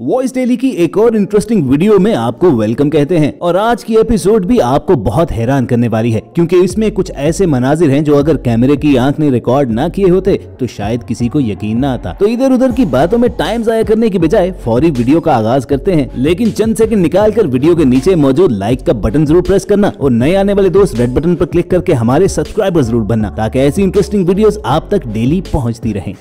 Voice daily की एक और इंटरेस्टिंग वीडियो में आपको वेलकम कहते हैं। और आज की एपिसोड भी आपको बहुत हैरान करने वाली है, क्योंकि इसमें कुछ ऐसे मनाजिर हैं जो अगर कैमरे की आँख ने रिकॉर्ड ना किए होते तो शायद किसी को यकीन ना आता। तो इधर उधर की बातों में टाइम जाया करने की बजाय फौरी वीडियो का आगाज़ करते हैं, लेकिन चंद सेकंड निकाल कर वीडियो के नीचे मौजूद लाइक का बटन ज़रूर प्रेस करना और नए आने वाले दोस्त रेड बटन पर क्लिक करके हमारे सब्सक्राइबर ज़रूर बनना, ताकि ऐसी इंटरेस्टिंग वीडियो आप तक डेली पहुँचती रहे।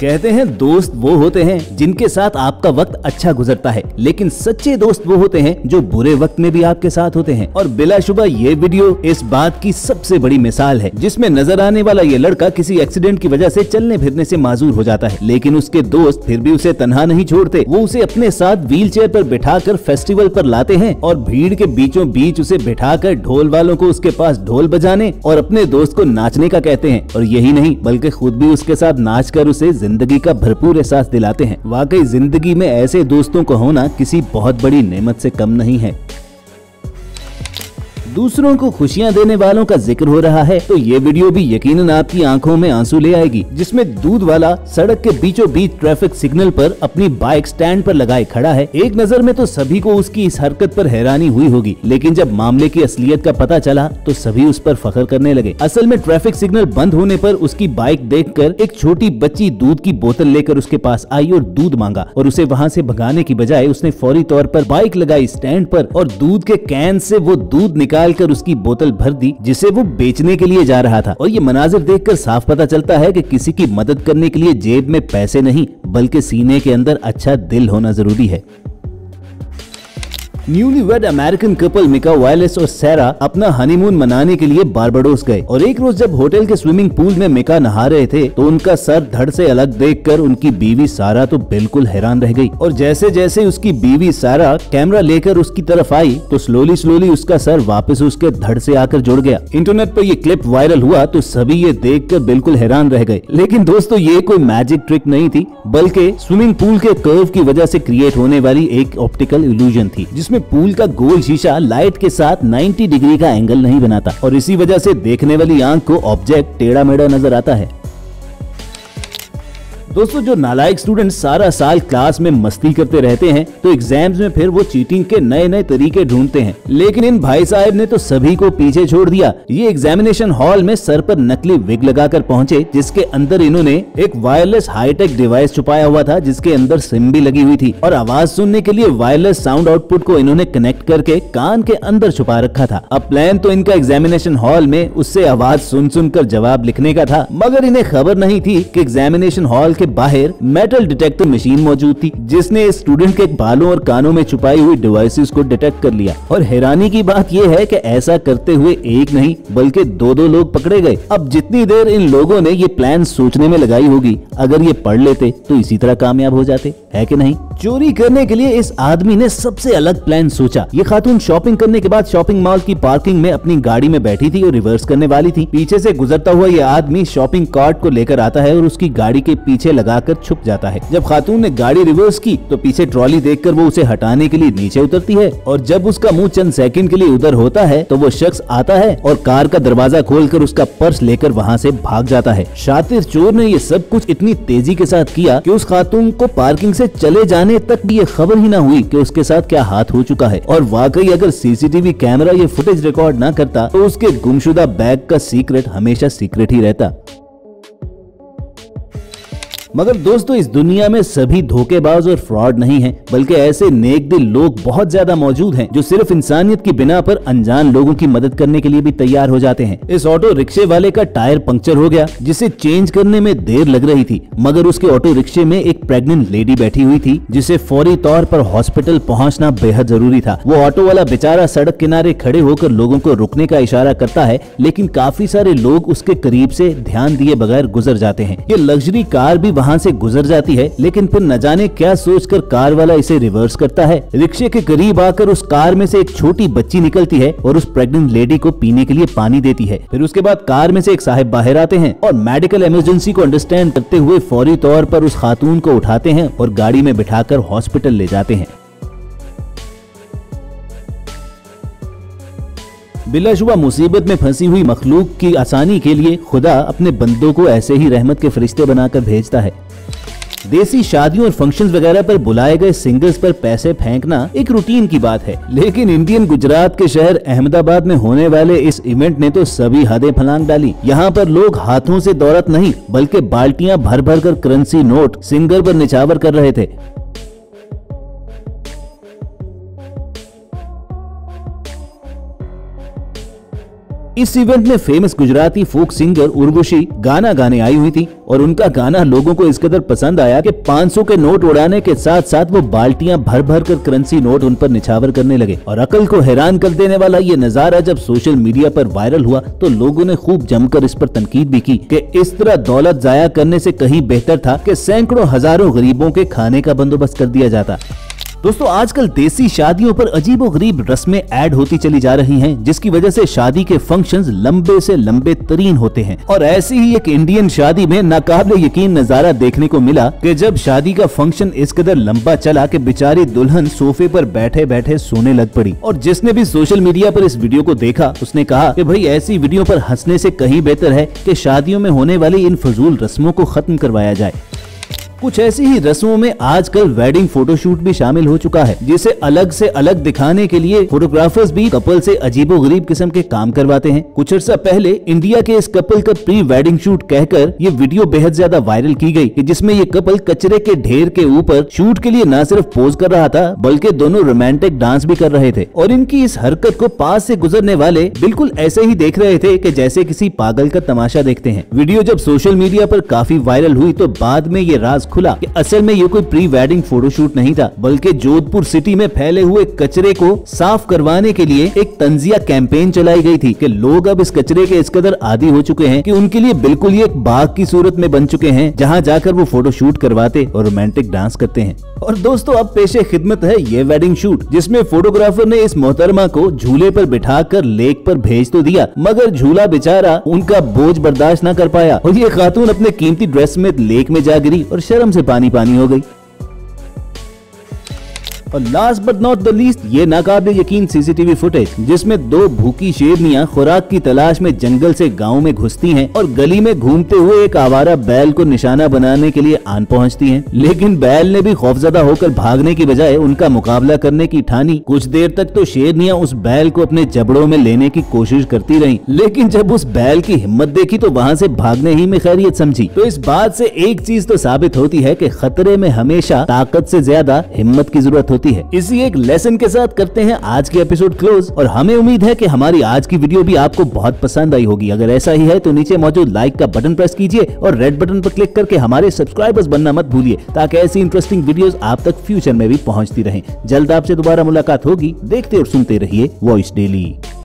कहते हैं दोस्त वो होते हैं जिनके साथ आपका वक्त अच्छा गुजरता है, लेकिन सच्चे दोस्त वो होते हैं जो बुरे वक्त में भी आपके साथ होते हैं। और बिलाशुबा, ये वीडियो इस बात की सबसे बड़ी मिसाल है, जिसमें नज़र आने वाला ये लड़का किसी एक्सीडेंट की वजह से चलने फिरने से माजूर हो जाता है, लेकिन उसके दोस्त फिर भी उसे तनहा नहीं छोड़ते। वो उसे अपने साथ व्हील चेयर पर बैठा कर फेस्टिवल पर लाते हैं और भीड़ के बीचों बीच उसे बैठा कर ढोल वालों को उसके पास ढोल बजाने और अपने दोस्त को नाचने का कहते हैं। और यही नहीं, बल्कि खुद भी उसके साथ नाच कर उसे ज़िंदगी का भरपूर एहसास दिलाते हैं। वाकई ज़िंदगी में ऐसे दोस्तों को होना किसी बहुत बड़ी नेमत से कम नहीं है। दूसरों को खुशियाँ देने वालों का ज़िक्र हो रहा है तो ये वीडियो भी यकीन आपकी आँखों में आँसू ले आएगी, जिसमें दूध वाला सड़क के बीचों बीच ट्रैफ़िक सिग्नल पर अपनी बाइक स्टैंड पर लगाए खड़ा है। एक नज़र में तो सभी को उसकी इस हरकत पर हैरानी हुई होगी, लेकिन जब मामले की असलियत का पता चला तो सभी उस पर फखर करने लगे। असल में ट्रैफ़िक सिग्नल बंद होने पर उसकी बाइक देखकर एक छोटी बच्ची दूध की बोतल लेकर उसके पास आई और दूध मांगा, और उसे वहाँ से भगाने की बजाय उसने फौरी तौर पर बाइक लगाई स्टैंड पर, और दूध के कैन से वो दूध निकाल निकालकर उसकी बोतल भर दी, जिसे वो बेचने के लिए जा रहा था। और ये मनाजिर देखकर साफ़ पता चलता है कि किसी की मदद करने के लिए जेब में पैसे नहीं, बल्कि सीने के अंदर अच्छा दिल होना ज़रूरी है। Newly wed American couple Mika Wallace और सैरा अपना हनीमून मनाने के लिए बारबाडोस गए। और एक रोज जब होटल के स्विमिंग पूल में मिका नहा रहे थे तो उनका सर धड़ से अलग देखकर उनकी बीवी सारा तो बिल्कुल हैरान रह गई। और जैसे जैसे उसकी बीवी सारा कैमरा लेकर उसकी तरफ़ आई तो स्लोली स्लोली उसका सर वापस उसके धड़ से आकर जुड़ गया। इंटरनेट पर ये क्लिप वायरल हुआ तो सभी ये देख कर बिल्कुल हैरान रह गए। लेकिन दोस्तों, ये कोई मैजिक ट्रिक नहीं थी, बल्कि स्विमिंग पूल के कर्व की वजह से क्रिएट होने वाली एक ऑप्टिकल इल्यूजन थी, जिसमें में पूल का गोल शीशा लाइट के साथ 90 डिग्री का एंगल नहीं बनाता और इसी वजह से देखने वाली आँख को ऑब्जेक्ट टेढ़ा मेढ़ा नज़र आता है। दोस्तों, जो नालायक स्टूडेंट सारा साल क्लास में मस्ती करते रहते हैं तो एग्ज़ाम्स में फिर वो चीटिंग के नए नए तरीके ढूंढते हैं। लेकिन इन भाई साहब ने तो सभी को पीछे छोड़ दिया। ये एग्जामिनेशन हॉल में सर पर नकली विग लगाकर पहुँचे, जिसके अंदर इन्होंने एक वायरलेस हाईटेक डिवाइस छुपाया हुआ था, जिसके अंदर सिम भी लगी हुई थी। और आवाज़ सुनने के लिए वायरलेस साउंड आउटपुट को इन्होंने कनेक्ट करके कान के अंदर छुपा रखा था। अब प्लान तो इनका एग्जामिनेशन हॉल में उससे आवाज़ सुन सुनकर जवाब लिखने का था, मगर इन्हें खबर नहीं थी की एग्जामिनेशन हॉल के बाहर मेटल डिटेक्टर मशीन मौजूद थी, जिसने स्टूडेंट के बालों और कानों में छुपाई हुई डिवाइसेस को डिटेक्ट कर लिया। और हैरानी की बात यह है कि ऐसा करते हुए एक नहीं, बल्कि दो दो लोग पकड़े गए। अब जितनी देर इन लोगों ने ये प्लान सोचने में लगाई होगी, अगर ये पढ़ लेते तो इसी तरह कामयाब हो जाते, है की नहीं? चोरी करने के लिए इस आदमी ने सबसे अलग प्लान सोचा। ये खातून शॉपिंग करने के बाद शॉपिंग मॉल की पार्किंग में अपनी गाड़ी में बैठी थी और रिवर्स करने वाली थी। पीछे से गुजरता हुआ ये आदमी शॉपिंग कार्ट को लेकर आता है और उसकी गाड़ी के पीछे लगाकर छुप जाता है। जब खातून ने गाड़ी रिवर्स की तो पीछे ट्रॉली देखकर वो उसे हटाने के लिए नीचे उतरती है और जब उसका मुँह चंद सेकंड के लिए उधर होता है तो वो शख्स आता है और कार का दरवाज़ा खोलकर उसका पर्स लेकर वहाँ से भाग जाता है। शातिर चोर ने ये सब कुछ इतनी तेज़ी के साथ किया कि उस खातून को पार्किंग से चले जाने तक भी ये खबर ही ना हुई कि उसके साथ क्या हाथ हो चुका है। और वाकई अगर सीसीटीवी कैमरा ये फुटेज रिकॉर्ड ना करता तो उसके गुमशुदा बैग का सीक्रेट हमेशा सीक्रेट ही रहता। मगर दोस्तों, इस दुनिया में सभी धोखेबाज और फ्रॉड नहीं हैं, बल्कि ऐसे नेक दिल लोग बहुत ज़्यादा मौजूद हैं, जो सिर्फ़ इंसानियत की बिना पर अनजान लोगों की मदद करने के लिए भी तैयार हो जाते हैं। इस ऑटो रिक्शे वाले का टायर पंक्चर हो गया, जिसे चेंज करने में देर लग रही थी, मगर उसके ऑटो रिक्शे में एक प्रेग्नेंट लेडी बैठी हुई थी, जिसे फौरी तौर पर हॉस्पिटल पहुँचना बेहद ज़रूरी था। वो ऑटो वाला बेचारा सड़क किनारे खड़े होकर लोगों को रुकने का इशारा करता है, लेकिन काफ़ी सारे लोग उसके करीब से ध्यान दिए बगैर गुजर जाते हैं। ये लग्जरी कार भी वहाँ से गुजर जाती है, लेकिन फिर न जाने क्या सोचकर कार वाला इसे रिवर्स करता है। रिक्शे के करीब आकर उस कार में से एक छोटी बच्ची निकलती है और उस प्रेग्नेंट लेडी को पीने के लिए पानी देती है। फिर उसके बाद कार में से एक साहेब बाहर आते हैं और मेडिकल इमरजेंसी को अंडरस्टैंड करते हुए फौरी तौर पर उस खातून को उठाते हैं और गाड़ी में बिठाकर हॉस्पिटल ले जाते हैं। बिलाशुबा मुसीबत में फंसी हुई मखलूक की आसानी के लिए खुदा अपने बंदों को ऐसे ही रहमत के फरिश्ते बनाकर भेजता है। देसी शादियों और फ़ंक्शन वगैरह पर बुलाए गए सिंगर्स पर पैसे फेंकना एक रूटीन की बात है। लेकिन इंडियन गुजरात के शहर अहमदाबाद में होने वाले इस इवेंट ने तो सभी हदें फलांग डाली। यहाँ पर लोग हाथों से दौलत नहीं, बल्कि बाल्टियाँ भर भर कर करेंसी नोट सिंगर पर निछावर कर रहे थे। इस इवेंट में famous Gujarati folk singer Urvashi गाना गाने आई हुई थी और उनका गाना लोगों को इस कदर पसंद आया कि 500 के नोट उड़ाने के साथ साथ वो बाल्टियाँ भर भर कर करेंसी नोट उन पर निछावर करने लगे। और अकल को हैरान कर देने वाला ये नज़ारा जब सोशल मीडिया पर वायरल हुआ तो लोगों ने खूब जमकर इस पर तनकीद भी की कि इस तरह दौलत जाया करने से कहीं बेहतर था कि सैकड़ों हज़ारों गरीबों के खाने का बंदोबस्त कर दिया जाता। दोस्तों, आजकल देसी शादियों पर अजीबो गरीब रस्में ऐड होती चली जा रही हैं, जिसकी वजह से शादी के फ़ंक्शंस लंबे से लंबे तरीन होते हैं। और ऐसी ही एक इंडियन शादी में नाकाबले यकीन नज़ारा देखने को मिला कि जब शादी का फ़ंक्शन इस कदर लंबा चला कि बेचारी दुल्हन सोफे पर बैठे बैठे सोने लग पड़ी। और जिसने भी सोशल मीडिया पर इस वीडियो को देखा, उसने कहा कि भाई, ऐसी वीडियो पर हंसने से कहीं बेहतर है कि शादियों में होने वाली इन फजूल रस्मों को खत्म करवाया जाए। कुछ ऐसी ही रस्मों में आजकल वेडिंग फोटोशूट भी शामिल हो चुका है, जिसे अलग से अलग दिखाने के लिए फोटोग्राफर्स भी कपल से अजीबो गरीब किस्म के काम करवाते हैं। कुछ अर्सा पहले इंडिया के इस कपल का प्री वेडिंग शूट कहकर ये वीडियो बेहद ज़्यादा वायरल की गई कि जिसमें ये कपल कचरे के ढेर के ऊपर शूट के लिए न सिर्फ़ पोज कर रहा था, बल्कि दोनों रोमांटिक डांस भी कर रहे थे। और इनकी इस हरकत को पास से गुजरने वाले बिल्कुल ऐसे ही देख रहे थे कि जैसे किसी पागल का तमाशा देखते हैं। वीडियो जब सोशल मीडिया पर काफ़ी वायरल हुई तो बाद में ये राज खुला कि असल में ये कोई प्री वेडिंग फोटोशूट नहीं था, बल्कि जोधपुर सिटी में फैले हुए कचरे को साफ़ करवाने के लिए एक तंजिया कैंपेन चलाई गई थी कि लोग अब इस कचरे के इस कदर आदि हो चुके हैं कि उनके लिए बिल्कुल ही एक बाग की सूरत में बन चुके हैं, जहाँ जाकर वो फ़ोटो शूट करवाते और रोमांटिक डांस करते हैं। और दोस्तों, अब पेशे खिदमत है ये वेडिंग शूट जिसमें फोटोग्राफर ने इस मोहतरमा को झूले पर बिठाकर लेक पर भेज तो दिया, मगर झूला बेचारा उनका बोझ बर्दाश्त न कर पाया और ये खातून अपने कीमती ड्रेस में लेक में जा गिरी और शर्म से पानी पानी हो गई। और last but not the least ये नाकाबिल यकीन सीसीटीवी फुटेज जिसमें दो भूखी शेरनियाँ खुराक की तलाश में जंगल से गाँव में घुसती हैं और गली में घूमते हुए एक आवारा बैल को निशाना बनाने के लिए आन पहुँचती हैं। लेकिन बैल ने भी खौफजदा होकर भागने की बजाय उनका मुकाबला करने की ठानी। कुछ देर तक तो शेरनियाँ उस बैल को अपने जबड़ों में लेने की कोशिश करती रही। लेकिन जब उस बैल की हिम्मत देखी तो वहाँ से भागने ही में खैरियत समझी। तो इस बात से एक चीज़ तो साबित होती है कि खतरे में हमेशा ताकत से ज़्यादा हिम्मत की ज़रूरत होती होती है। इसी एक लेसन के साथ करते हैं आज के एपिसोड क्लोज और हमें उम्मीद है की हमारी आज की वीडियो भी आपको बहुत पसंद आई होगी। अगर ऐसा ही है तो नीचे मौजूद लाइक का बटन प्रेस कीजिए और रेड बटन पर क्लिक करके हमारे सब्सक्राइबर्स बनना मत भूलिए, ताकि ऐसी इंटरेस्टिंग वीडियोस आप तक फ्यूचर में भी पहुँचती रहें। जल्द आपसे दोबारा मुलाकात होगी। देखते और सुनते रहिए वॉइस डेली